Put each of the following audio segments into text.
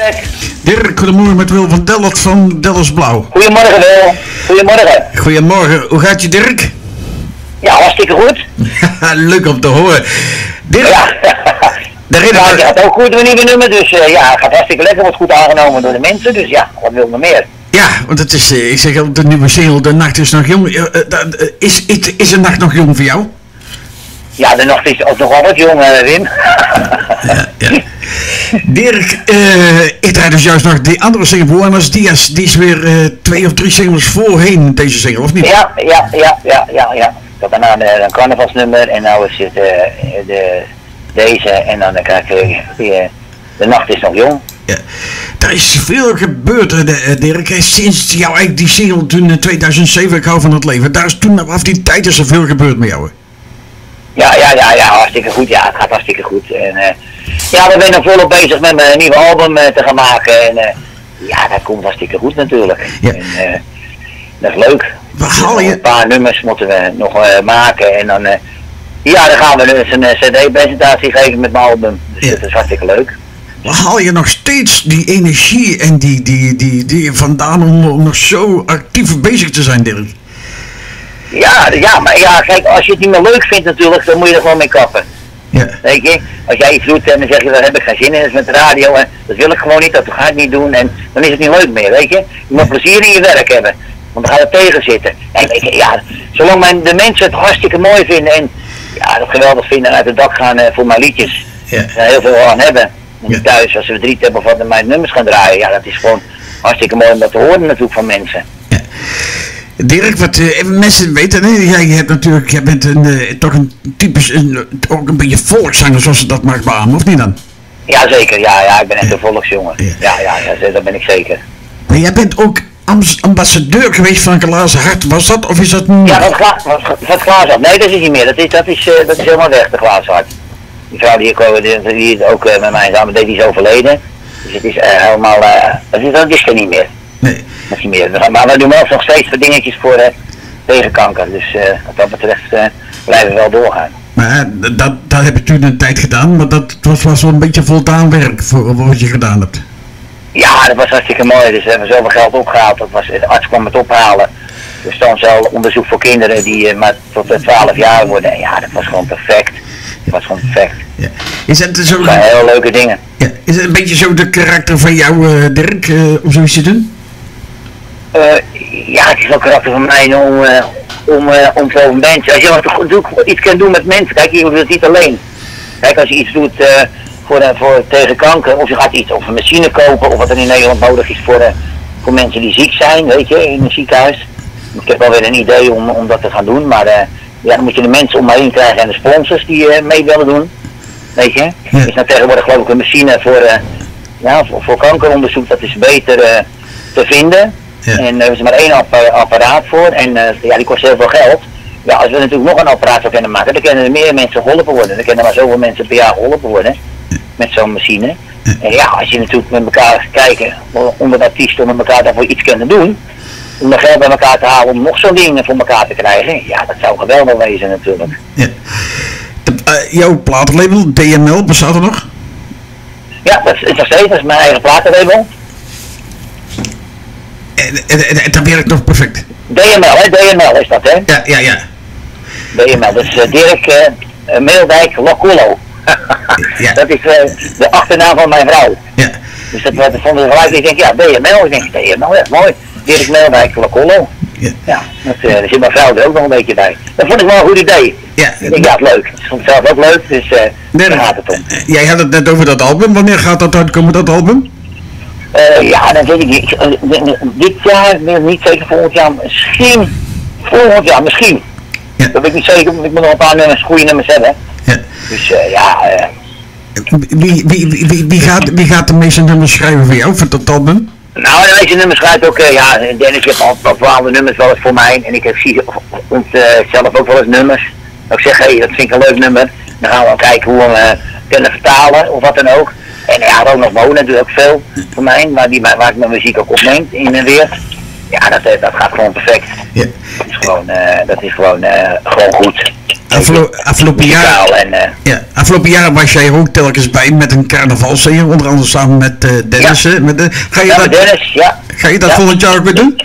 Dirk. Dirk, goedemorgen met Wil van Dellert van Dellers Blauw. Goedemorgen Wil. Goedemorgen. Goedemorgen, hoe gaat je Dirk? Ja, hartstikke goed. Leuk om te horen. Dirk, Ja. de reden Ja, gaat ook goed een nieuwe nummer, dus eh, ja, gaat hartstikke lekker, wordt goed aangenomen door de mensen, dus ja, wat wil nog meer? Ja, want het is, eh, ik zeg al, de nieuwe single, De Nacht is nog jong. Eh, is, is, is de nacht nog jong voor jou? Ja, de nacht is ook nog wat jong, Wim. Ja. Dirk, eh, ik draai dus juist nog die andere single, Buenos Dias, die is weer eh, twee of drie singles voorheen, deze single, of niet? Ja, ja, ja, ja, ja, ja. Ik had daarna een, een carnavalsnummer en nou is het eh, de, deze en dan krijg je weer De Nacht is nog jong. Ja. Er is veel gebeurd, Dirk. Sinds jou eigenlijk die single toen in 2007, Ik hou van het leven. Daar is toen af die tijd is er veel gebeurd met jou. hè? Ja, ja, ja, ja, hartstikke goed. Ja, het gaat hartstikke goed. En ja, we zijn nog volop bezig met mijn nieuwe album eh, te gaan maken. En eh, ja, dat komt hartstikke goed natuurlijk. Ja. En, eh, dat is leuk. Haal je- Een paar nummers moeten we nog maken. En dan, ja, dan gaan we dus een cd-presentatie geven met mijn album. Dus Ja. dat is hartstikke leuk. Waar haal je nog steeds die energie en die, die, die, die vandaan om, om nog zo actief bezig te zijn, Dirk? Ja, ja, maar ja, kijk, als je het niet meer leuk vindt natuurlijk, dan moet je er gewoon mee kappen. Ja. Weet je, als jij iets doet en dan zeg je, daar heb ik geen zin in, dat is met de radio en dat wil ik gewoon niet, dat ga ik niet doen en dan is het niet leuk meer, weet je. Je moet plezier in je werk hebben, want dan gaat het tegen zitten. En ja, zolang de mensen het hartstikke mooi vinden en ja, dat geweldig vinden en uit het dak gaan eh, voor mijn liedjes, Ja. heel veel aan hebben. En Ja. thuis, als ze verdriet hebben of wat, mijn nummers gaan draaien, ja, dat is gewoon hartstikke mooi om dat te horen natuurlijk van mensen. Dirk, wat eh, even mensen weten, hè? Jij hebt natuurlijk, jij bent een, eh, toch een typisch, een, ook een beetje volkszanger zoals ze dat mag beamen, of niet dan? Jazeker, ja, ja, ik ben echt een volksjongen. Ja. Ja, ja, ja, dat ben ik zeker. Maar jij bent ook ambas- ambassadeur geweest van Glazen Hart, was dat of is dat nu? Ja, wat, gla wat, wat glaashart. Nee, dat is niet meer. Dat is, dat is, eh, dat is helemaal weg, de glaashart. Die vrouw die, die, die ook met mij samen deed, die is overleden. Dus het is helemaal, dat, is, dat is er niet meer. Nee. Dat is niet meer. Maar we doen wel nog steeds wat dingetjes voor eh, tegen kanker. Dus eh, wat dat betreft eh, blijven we wel doorgaan. Maar dat, dat heb je toen een tijd gedaan, maar dat was, was wel een beetje voldaan werk voor wat je gedaan hebt. Ja, dat was hartstikke mooi. Dus we hebben zoveel geld opgehaald. Dat was, de arts kwam het ophalen. Er stond zo onderzoek voor kinderen die maar tot eh, 12 jaar worden. En ja, dat was gewoon perfect. Dat was gewoon perfect. Ja. Is het zo, Dat zijn heel leuke dingen. ja, is het een beetje zo de karakter van jou, Dirk, om zoiets te doen? Eh, ja, het is wel karakter van mij om, eh, om, eh, om voor mensen. Als je wat goed doet, iets kan doen met mensen, kijk, je doet het niet alleen. Kijk, als je iets doet voor, voor, tegen kanker, of je gaat iets of een machine kopen, of wat er in Nederland nodig is voor, voor mensen die ziek zijn, weet je, in een ziekenhuis. Ik heb wel weer een idee om, om dat te gaan doen, maar ja, dan moet je de mensen om me heen krijgen en de sponsors die mee willen doen. Weet je? Ja. Is nou tegenwoordig geloof ik een machine voor, ja, voor, voor kankeronderzoek, dat is beter te vinden. Ja. En er is maar één appa- apparaat voor en eh, ja, die kost heel veel geld. Ja, als we natuurlijk nog een apparaat voor kunnen maken, dan kunnen er meer mensen geholpen worden. Dan kunnen maar zoveel mensen per jaar geholpen worden met zo'n machine. En ja, als je natuurlijk met elkaar gaat kijken, onder artiesten met elkaar daarvoor iets kunnen doen, om er geld bij elkaar te halen om nog zo'n ding voor elkaar te krijgen, ja, dat zou geweldig wezen natuurlijk. Ja. De, eh, jouw platenlabel, DML, bestaat er nog? Ja, dat is, is nog steeds, dat is mijn eigen platenlabel. En, en, en dat werkt nog perfect. DML, hè, DML is dat, hè? Ja, ja, ja. DML, dat is eh, Dirk eh, eh, Meeldijk Loculo. Ja. Dat is eh, de achternaam van mijn vrouw. ja. Dus dat, dat vonden ze gelijk, ik denk, ja, DML, ik denk, DML, ja, mooi. Dirk Meeldijk Loculo. Ja. Ja, dat, eh, daar zit mijn vrouw er ook nog een beetje bij. Dat vond ik wel een goed idee. Ja. Ik denk, ja, het leuk. Ik vond het zelf ook leuk, dus eh Nee, daar gaat het om. Eh, Jij had het net over dat album. Wanneer gaat dat uitkomen, dat album? Eh, ja, dat weet ik niet. Eh, Dit jaar, niet zeker volgend jaar, misschien volgend jaar, misschien. Ja. Dat weet ik niet zeker, want ik moet nog een paar nummers, goede nummers hebben. Ja. Dus eh, ja, eh, Wie, wie, wie, wie, wie gaat, wie gaat de meeste nummers schrijven voor jou, voor dat album? nou, de meeste nummers schrijft ook, ja, Dennis heeft al bepaalde nummers wel eens voor mij. En ik heb zelf ook wel eens nummers. Dat ik zeg, hé, hey, dat vind ik een leuk nummer. Dan gaan we kijken hoe we hem kunnen vertalen, of wat dan ook. En ja, Ronald Monen doet ook veel voor mij, waar, die, waar ik mijn muziek ook opneemt in en weer. Ja, dat, eh, dat gaat gewoon perfect. Ja. Dat is gewoon, eh, dat is gewoon, eh, gewoon goed. afgelo- afgelopen jaar... en... Ja, afgelopen jaar was jij ook telkens bij met een carnavalsinger, onder andere samen met Dennis. Ja. Met de, ga, je ja, dat, Dennis, ja. ga je dat volgend jaar ook weer doen?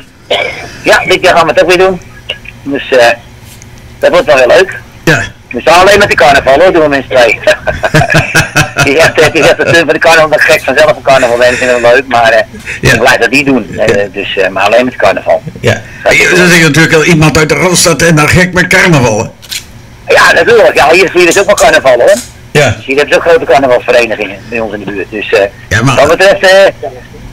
Ja, dit jaar gaan we het ook weer doen. Dus eh dat wordt wel weer leuk. Ja. We staan alleen met de carnaval hoor, doen we minstens twee. die eh, die dat met de carnaval dat gek vanzelf een carnaval ben, dat leuk, maar Ja. ik blijf dat niet doen. Eh, dus, eh, maar alleen met carnaval. Ja. Dan natuurlijk al iemand uit de Randstad en dan gek met carnaval. Ja, natuurlijk. Ja, hier vieren ze ook wel carnaval hoor. Ja. Dus hier hebben ze ook grote carnavalsverenigingen bij ons in de buurt. Dus Ja, maar- wat betreft,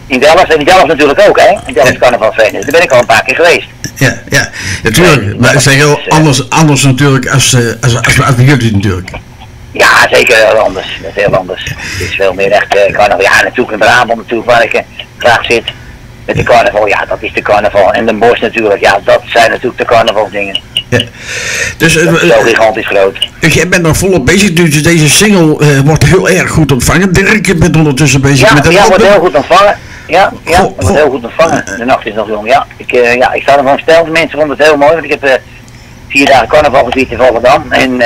in Delft en in natuurlijk ook hè. In Delft Ja. carnavalsvereniging. Daar ben ik al een paar keer geweest. Ja, ja, natuurlijk. Maar ik zeg heel anders, anders natuurlijk als, als, als, als bij jullie natuurlijk. Ja, zeker heel anders. Dat is heel anders. Het is veel meer echt eh, carnaval. Ja, natuurlijk in Brabant natuurlijk waar ik eh, graag zit. Met de carnaval, ja, dat is de carnaval. En de bos natuurlijk, ja, dat zijn natuurlijk de carnavalsdingen. Ja. Dus is zo eh, gigantisch groot. jij bent nog volop bezig, dus deze single wordt heel erg goed ontvangen. Dirk, je bent ondertussen bezig Ja, met een ja, wordt heel goed ontvangen. Ja, ja, Goh, wordt goh. heel goed ontvangen. De nacht is nog jong, ja. Ik, ja, ik sta er stel. De mensen vonden het heel mooi, want ik heb vier dagen carnaval gevierd in Volendam. En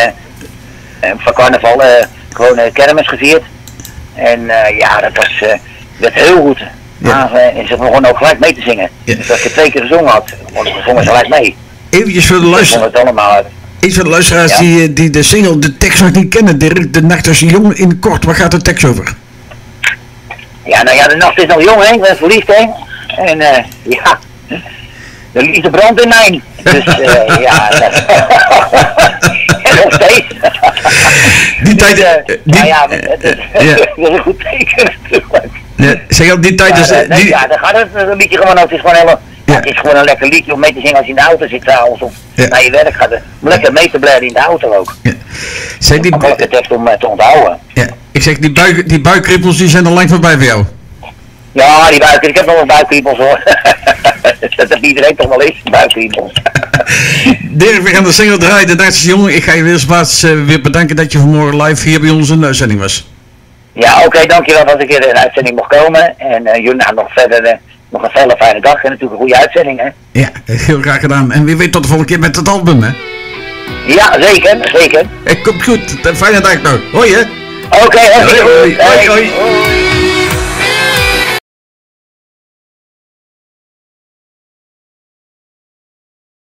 van carnaval eh, gewoon eh, kermis gevierd. En eh, ja, dat was eh, werd heel goed. Ja. Maar, eh, en ze begonnen ook gelijk mee te zingen. Ja. Dus als ik het twee keer gezongen had, zongen ze gelijk mee. Eventjes voor de Ze luister, vonden het allemaal uit. iets voor de luisteraars Ja. die, eh, die de single, de tekst nog niet kennen. Dirk, de nacht is jong in kort. Waar gaat de tekst over? Ja, nou ja, de nacht is nog jong, hè. Ik ben verliefd, hè. En eh, ja, de liefde brandt in mijn. Dus eh, ja, dat... en nog steeds. Die tijd, Dus, eh, eh, die- nou ja, het is, eh, dat is een goed teken natuurlijk. Ja, zeg al, die tijd nee, die, ja, dan gaat het een liedje gewoon, het is gewoon heel, Ja. het is gewoon een lekker liedje om mee te zingen als je in de auto zit trouwens, of Ja. naar je werk gaat. Om lekker mee te blijven in de auto ook. ja. Zeg, die, makkelijke tekst om te onthouden. ja, ik zeg, die, buik, die buikrippels die zijn al lang voorbij voor jou. Ja, die buiken, ik heb nog wel buikriepels hoor. dat heeft iedereen toch wel eens, buikriepels. Dirk, we gaan de single draaien. De nacht is jong. Ik ga je weer eens plaats, eh, weer bedanken dat je vanmorgen live hier bij ons in de uitzending was. Ja, oké, dankjewel dat ik hier in de uitzending mocht komen. En eh jullie nou nog verder eh, nog een hele fijne dag en natuurlijk een goede uitzending, hè? Ja, heel graag gedaan. En wie weet tot de volgende keer met het album, hè. Ja, zeker, zeker. Eh, Komt goed. Een fijne dag nog. Hoi, hè. Oké, Hoi, hartstikke hoi, hoi. Hoi.